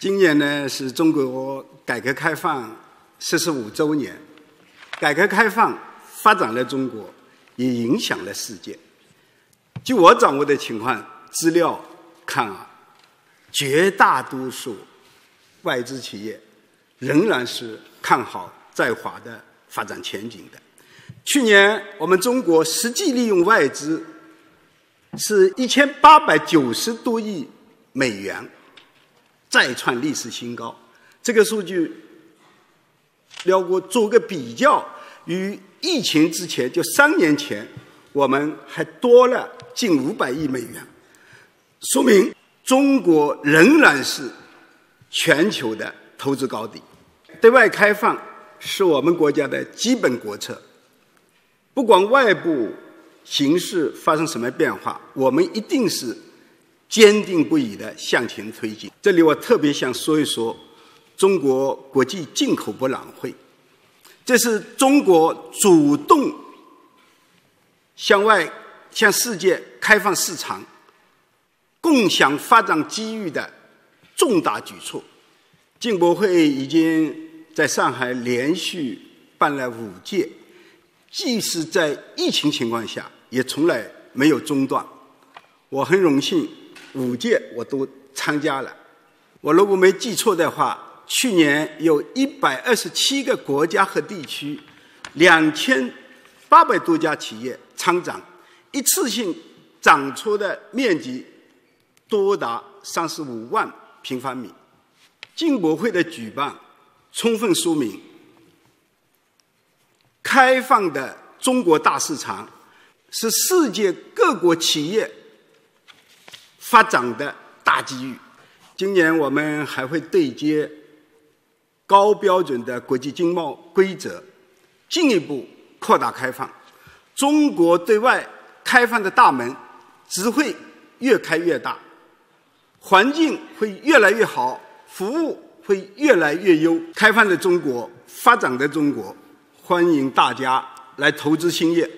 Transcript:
今年呢是中国改革开放四十五周年，改革开放发展了中国，也影响了世界。据我掌握的情况资料看啊，绝大多数外资企业仍然是看好在华的发展前景的。去年我们中国实际利用外资是一千八百九十多亿美元。再创历史新高，这个数据要我做个比较，与疫情之前就三年前，我们还多了近五百亿美元，说明中国仍然是全球的投资高地。对外开放是我们国家的基本国策，不管外部形势发生什么变化，我们一定是。坚定不移地向前推进。这里我特别想说一说中国国际进口博览会，这是中国主动向外向世界开放市场、共享发展机遇的重大举措。进博会已经在上海连续办了五届，即使在疫情情况下，也从来没有中断。我很荣幸。五届我都参加了，我如果没记错的话，去年有一百二十七个国家和地区，两千八百多家企业参展，一次性展出的面积多达三十五万平方米。进博会的举办，充分说明开放的中国大市场是世界各国企业。发展的大机遇。今年我们还会对接高标准的国际经贸规则，进一步扩大开放。中国对外开放的大门只会越开越大，环境会越来越好，服务会越来越优。开放的中国，发展的中国，欢迎大家来投资兴业。